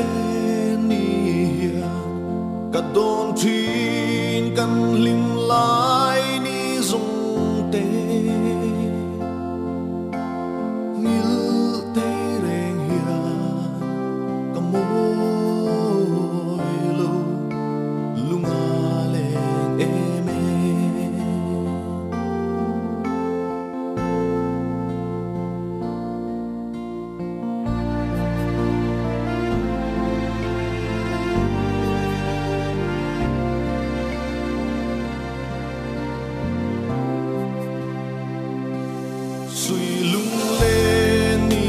lên ni hiền. Cả đồn thiên căn linh lai. Suy lung lên ni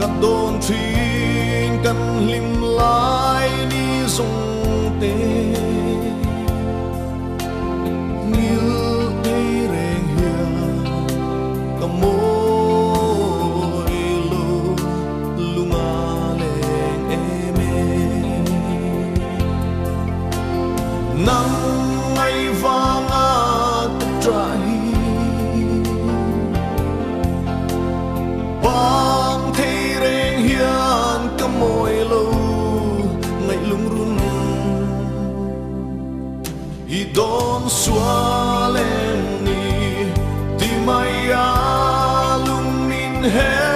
cắt đôn thuyền căn lim lai ni dung tê. Nghiêu rèn hiền cầm môi lu lunga lên em nắng ngày vàng bang thei reng hian ka moi lo ngai lung run i don sua lên ni ti mai a lung min her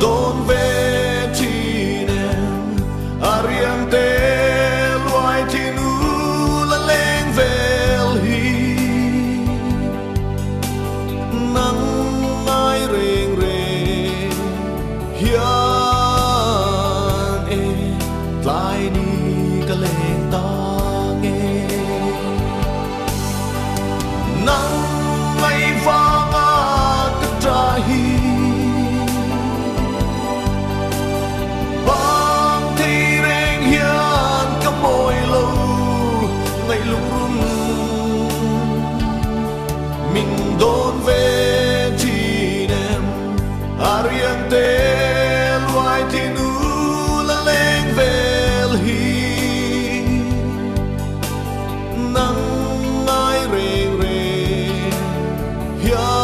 don ve hian